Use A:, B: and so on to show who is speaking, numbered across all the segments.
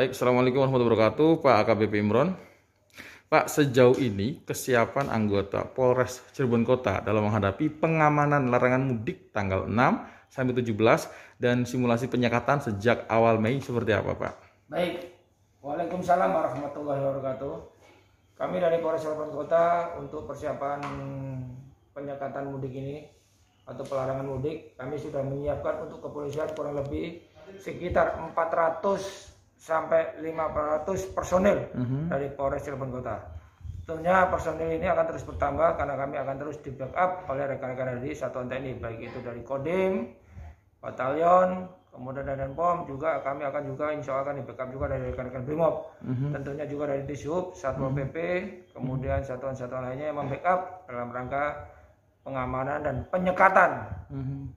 A: Baik, Assalamualaikum warahmatullahi wabarakatuh, Pak AKBP Imron. Pak, sejauh ini kesiapan anggota Polres Cirebon Kota dalam menghadapi pengamanan larangan mudik tanggal 6 sampai 17 dan simulasi penyekatan sejak awal Mei seperti apa, Pak?
B: Baik, Waalaikumsalam warahmatullahi wabarakatuh. Kami dari Polres Cirebon Kota untuk persiapan penyekatan mudik ini atau pelarangan mudik, kami sudah menyiapkan untuk kepolisian kurang lebih sekitar 400 sampai 500 personil dari Polres Cirebon Kota. Tentunya personil ini akan terus bertambah karena kami akan terus di backup oleh rekan-rekan dari Satuan TNI baik itu dari Kodim, Batalion, kemudian dari POM juga kami akan juga insya Allah akan di backup juga dari rekan-rekan Brimob. Tentunya juga dari Dishub, Satpol PP, kemudian satuan-satuan lainnya yang membackup dalam rangka pengamanan dan penyekatan. Eh,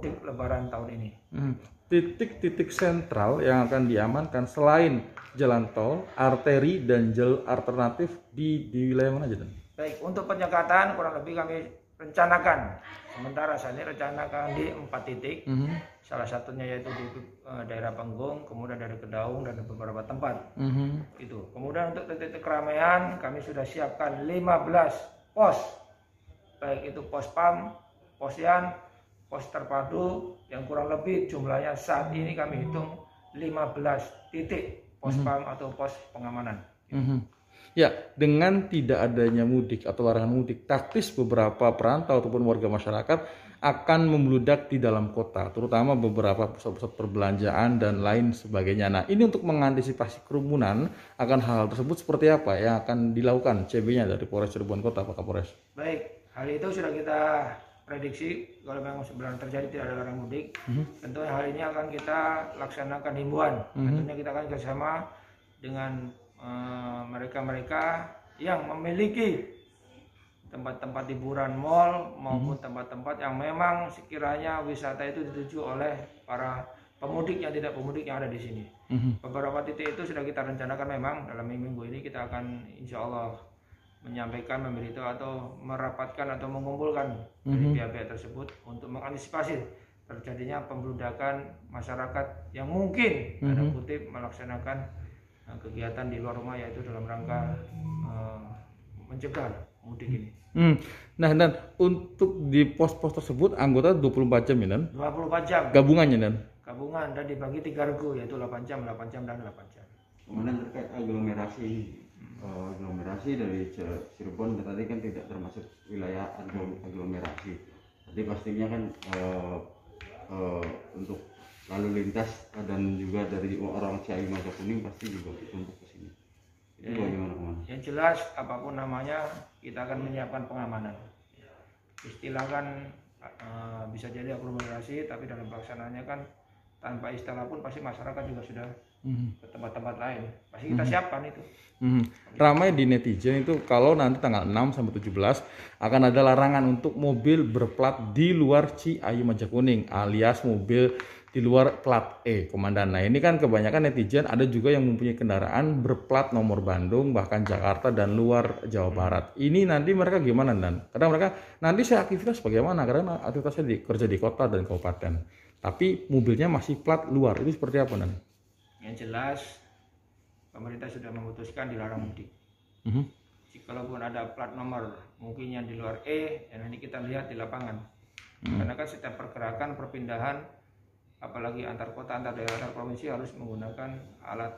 B: mudik Lebaran tahun ini.
A: Mhm. Titik-titik sentral yang akan diamankan selain jalan tol, arteri, dan jalur alternatif di, di wilayah mana aja, Dan?
B: Baik, untuk penyekatan kurang lebih kami rencanakan sementara saat ini rencanakan di empat titik.
A: Mhm.
B: Salah satunya yaitu di eh, daerah Penggung, kemudian dari Kedaung dan beberapa tempat.
A: Mhm.
B: Itu. Kemudian untuk titik keramaian kami sudah siapkan 15 pos. Baik itu pos PAM, posyan, pos terpadu yang kurang lebih jumlahnya saat ini kami hitung 15 titik pos PAM atau pos pengamanan.
A: Mhm. Ya, dengan tidak adanya mudik atau larangan mudik, taktis beberapa perantau ataupun warga masyarakat akan membludak di dalam kota, terutama beberapa pusat-pusat perbelanjaan dan lain sebagainya. Nah, ini untuk mengantisipasi kerumunan akan hal-hal tersebut seperti apa yang akan dilakukan CB-nya dari Polres Cirebon Kota, Pak Kapolres?
B: Baik, hal itu sudah kita prediksi kalau memang sebenarnya terjadi tidak ada larangan mudik, tentunya hal ini akan kita laksanakan himbauan. Tentunya kita akan bersama dengan eh, mereka-mereka yang memiliki tempat-tempat hiburan mall maupun tempat-tempat yang memang sekiranya wisata itu dituju oleh para pemudik yang tidak pemudik yang ada di sini. Beberapa titik itu sudah kita rencanakan memang dalam minggu ini kita akan insya Allah menyampaikan, memberitahu atau merapatkan atau mengumpulkan dari pihak-pihak tersebut untuk mengantisipasi terjadinya pembludakan masyarakat yang mungkin ada kutip melaksanakan uh, kegiatan di luar rumah yaitu dalam rangka uh, mencegah mudik ini.
A: Hmm. Nah, dan untuk di pos-pos tersebut anggota 24 jam ya, Dan?
B: 24 jam
A: Gabungannya, Dan?
B: gabungan dan dibagi tiga regu yaitu 8 jam, 8 jam dan 8 jam.
C: Kemudian terkait aglomerasi ini, eh, aglomerasi dari Cirebon tadi kan tidak termasuk wilayah aglo- aglomerasi. Jadi pastinya kan eh, eh, untuk lalu lintas dan juga dari orang Ciayu Maja Kuning pasti juga ditumpuk ke sini. Itu bagaimana ke mana?
B: Yang jelas apa pun namanya kita akan menyiapkan pengamanan. Istilah kan eh, bisa jadi aglomerasi tapi dalam pelaksanaannya kan tanpa istilah pun pasti masyarakat juga sudah ke tempat-tempat lain. Pasti kita siapkan itu.
A: Mhm. Ramai di netizen itu kalau nanti tanggal 6 sampai 17 akan ada larangan untuk mobil berplat di luar Ciayu Majakuning alias mobil di luar plat E, komandan. Nah, ini kan kebanyakan netizen ada juga yang mempunyai kendaraan berplat nomor Bandung bahkan Jakarta dan luar Jawa Barat. Ini nanti mereka gimana dan? Karena mereka nanti saya aktivitas bagaimana? Karena aktivitasnya di, kerja di kota dan kabupaten. Tapi mobilnya masih plat luar. Itu seperti apa dan?
B: Yang jelas pemerintah sudah memutuskan dilarang mudik.
A: Mhm.
B: Jikalaupun ada plat nomor mungkin yang di luar E, dan ini kita lihat di lapangan. Karena kan setiap pergerakan perpindahan apalagi antar kota antar daerah antar provinsi harus menggunakan alat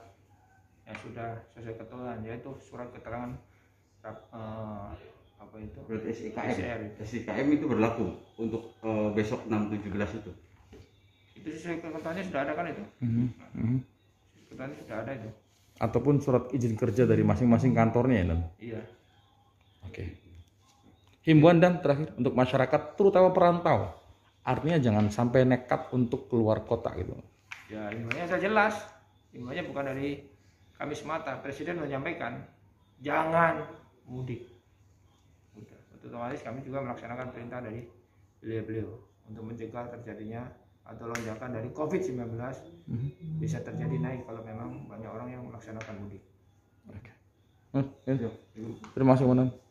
B: yang sudah sesuai ketentuan yaitu surat keterangan rap- eh, apa itu
C: Berarti SIKM. SIKM itu berlaku untuk eh, besok 617 itu.
B: itu sesuai ketentuannya sudah ada kan itu
A: Mhm. Mhm.
B: Ketentuannya sudah ada itu
A: Ataupun surat izin kerja dari masing-masing kantornya ya dan?
B: iya
A: Oke. Himbauan dan terakhir untuk masyarakat terutama perantau. Artinya jangan sampai nekat untuk keluar kota gitu.
B: ya himbauannya sudah jelas himbauannya bukan dari kami semata presiden menyampaikan jangan mudik Udah. otomatis kami juga melaksanakan perintah dari beliau-beliau untuk mencegah terjadinya atau lonjakan dari COVID-19 bisa terjadi naik kalau memang banyak orang yang melaksanakan mudik.
A: Oke. Hmm, ya. Terima kasih.